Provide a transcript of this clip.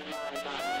bye, bye.